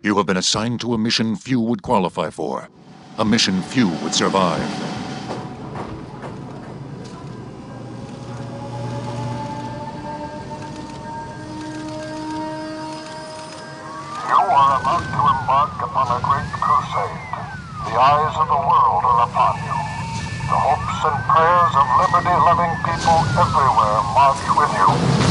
You have been assigned to a mission few would qualify for. A mission few would survive. You are about to embark upon a great crusade. The eyes of the world are upon you. The hopes and prayers of liberty-loving people everywhere march with you.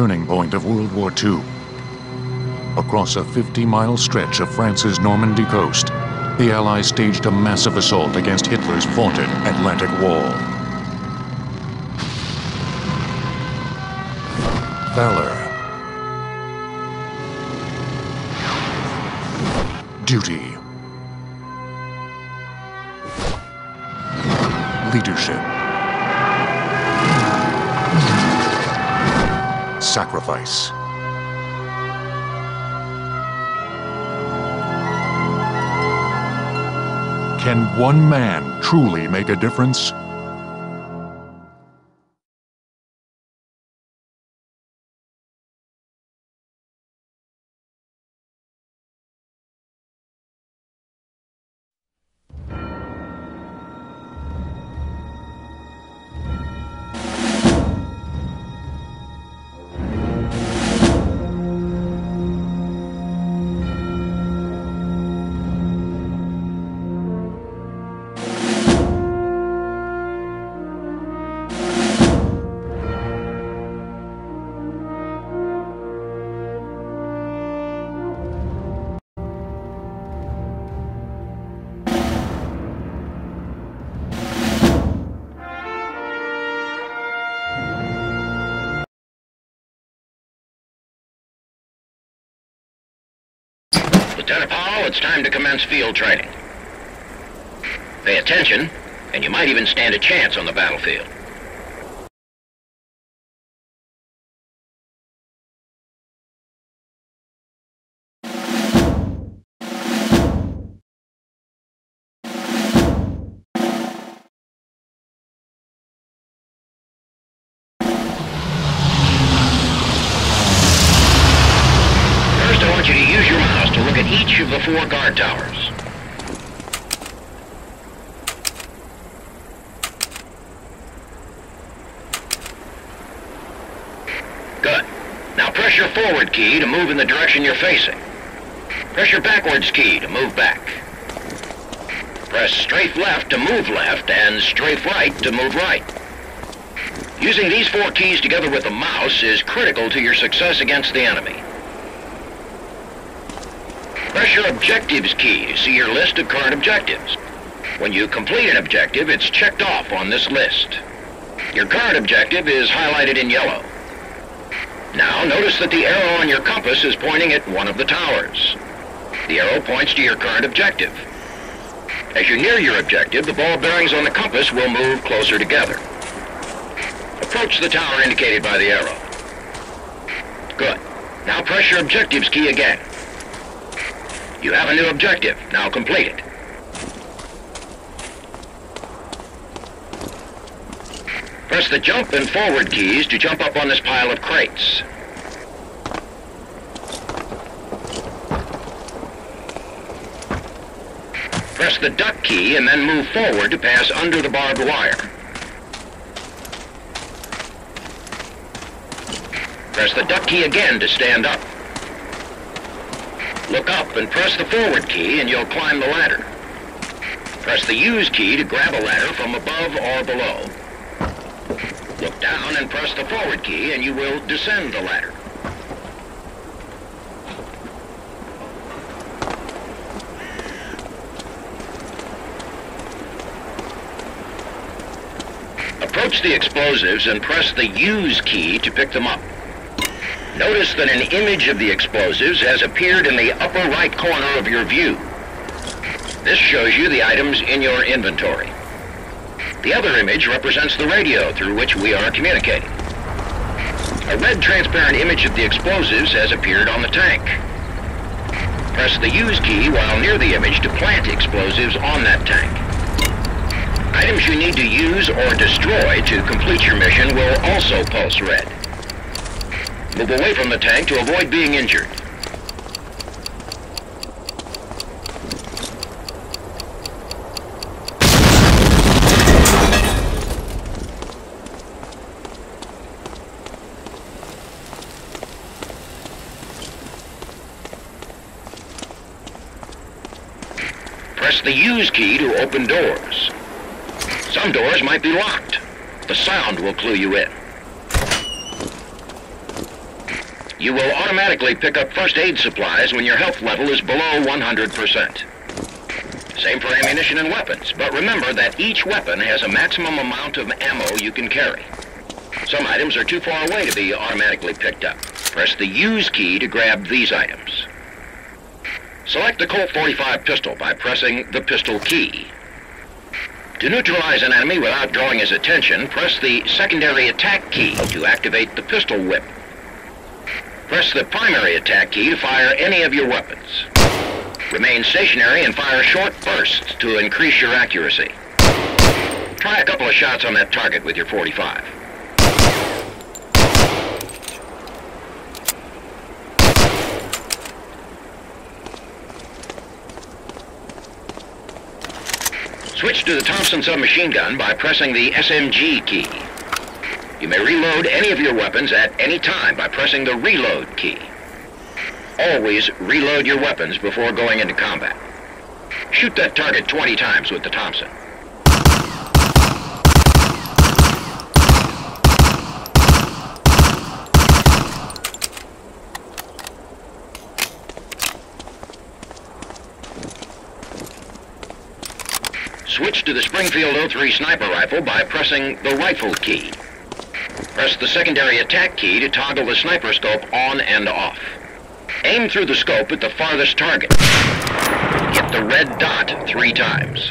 Turning point of World War II, across a 50-mile stretch of France's Normandy coast, the Allies staged a massive assault against Hitler's vaunted Atlantic Wall. Valor. Duty. Leadership. Sacrifice. Can one man truly make a difference? Lieutenant Powell, it's time to commence field training. Pay attention, and you might even stand a chance on the battlefield. Good. Now press your forward key to move in the direction you're facing. Press your backwards key to move back. Press strafe left to move left and strafe right to move right. Using these four keys together with the mouse is critical to your success against the enemy. Press your objectives key to see your list of current objectives. When you complete an objective, it's checked off on this list. Your current objective is highlighted in yellow. Now notice that the arrow on your compass is pointing at one of the towers. The arrow points to your current objective. As you near your objective, the ball bearings on the compass will move closer together. Approach the tower indicated by the arrow. Good. Now press your objectives key again. You have a new objective. Now complete it. Press the jump and forward keys to jump up on this pile of crates. Press the duck key and then move forward to pass under the barbed wire. Press the duck key again to stand up. Look up and press the forward key and you'll climb the ladder. Press the use key to grab a ladder from above or below. Down and press the forward key and you will descend the ladder. Approach the explosives and press the use key to pick them up. Notice that an image of the explosives has appeared in the upper right corner of your view. This shows you the items in your inventory. The other image represents the radio through which we are communicating. A red transparent image of the explosives has appeared on the tank. Press the use key while near the image to plant explosives on that tank. Items you need to use or destroy to complete your mission will also pulse red. Move away from the tank to avoid being injured. Press the use key to open doors. Some doors might be locked. The sound will clue you in. You will automatically pick up first aid supplies when your health level is below 100%. Same for ammunition and weapons, but remember that each weapon has a maximum amount of ammo you can carry. Some items are too far away to be automatically picked up. Press the use key to grab these items. Select the Colt 45 pistol by pressing the pistol key. To neutralize an enemy without drawing his attention, press the secondary attack key to activate the pistol whip. Press the primary attack key to fire any of your weapons. Remain stationary and fire short bursts to increase your accuracy. Try a couple of shots on that target with your 45. Switch to the Thompson submachine gun by pressing the SMG key. You may reload any of your weapons at any time by pressing the reload key. Always reload your weapons before going into combat. Shoot that target 20 times with the Thompson. Switch to the Springfield 03 sniper rifle by pressing the rifle key. Press the secondary attack key to toggle the sniper scope on and off. Aim through the scope at the farthest target. Hit the red dot three times.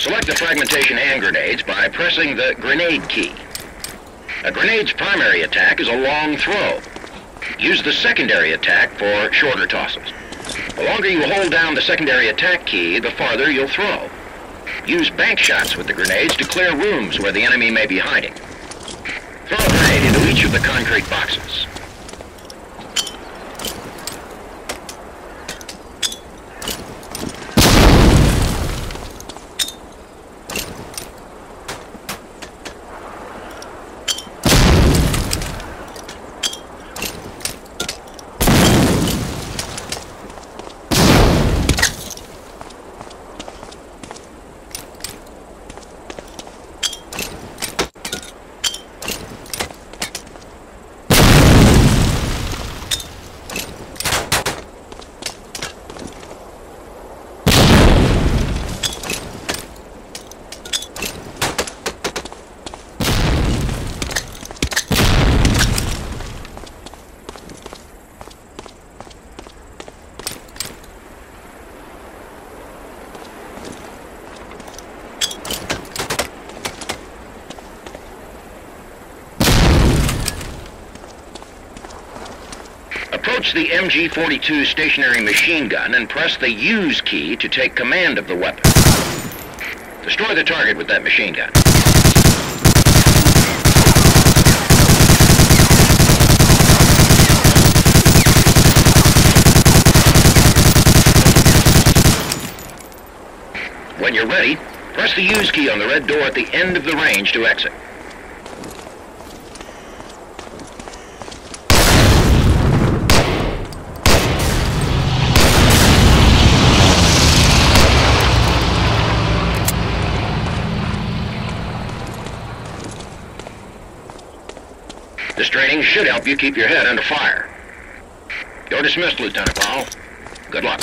Select the fragmentation hand grenades by pressing the grenade key. A grenade's primary attack is a long throw. Use the secondary attack for shorter tosses. The longer you hold down the secondary attack key, the farther you'll throw. Use bank shots with the grenades to clear rooms where the enemy may be hiding. Throw a grenade into each of the concrete boxes. Approach the MG-42 stationary machine gun and press the Use key to take command of the weapon. Destroy the target with that machine gun. When you're ready, press the Use key on the red door at the end of the range to exit. This training should help you keep your head under fire. You're dismissed, Lieutenant Powell. Good luck.